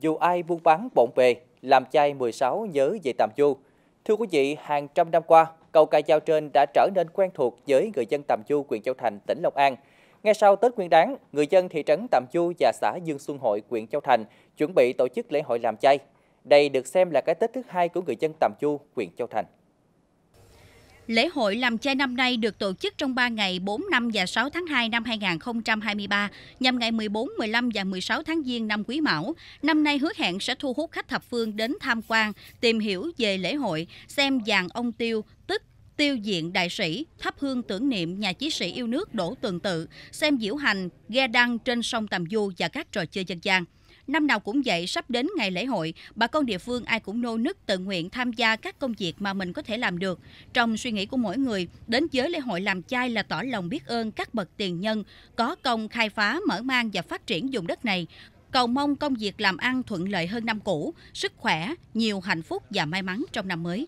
dù ai buôn bán bộn bề, làm chay 16 nhớ về Tàm Chu. Thưa quý vị, hàng trăm năm qua, cầu cài giao trên đã trở nên quen thuộc với người dân Tàm Chu, huyện Châu Thành, tỉnh Long An. Ngay sau Tết Nguyên đán, người dân thị trấn Tàm Chu và xã Dương Xuân Hội, huyện Châu Thành chuẩn bị tổ chức lễ hội làm chay. Đây được xem là cái Tết thứ hai của người dân Tàm Chu, huyện Châu Thành. Lễ hội làm chai năm nay được tổ chức trong 3 ngày 4, 5 và 6 tháng 2 năm 2023, nhằm ngày 14, 15 và 16 tháng Giêng năm Quý Mão. Năm nay hứa hẹn sẽ thu hút khách thập phương đến tham quan, tìm hiểu về lễ hội, xem dàn ông tiêu, tức tiêu diện đại sĩ, thắp hương tưởng niệm nhà chí sĩ yêu nước Đỗ Tường Tự, xem diễu hành, ghe đăng trên sông Tầm Du và các trò chơi dân gian. Năm nào cũng vậy, sắp đến ngày lễ hội, bà con địa phương ai cũng nô nức tự nguyện tham gia các công việc mà mình có thể làm được. Trong suy nghĩ của mỗi người, đến giới lễ hội làm chai là tỏ lòng biết ơn các bậc tiền nhân, có công khai phá, mở mang và phát triển vùng đất này, cầu mong công việc làm ăn thuận lợi hơn năm cũ, sức khỏe, nhiều hạnh phúc và may mắn trong năm mới.